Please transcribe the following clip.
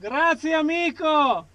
Grazie amico!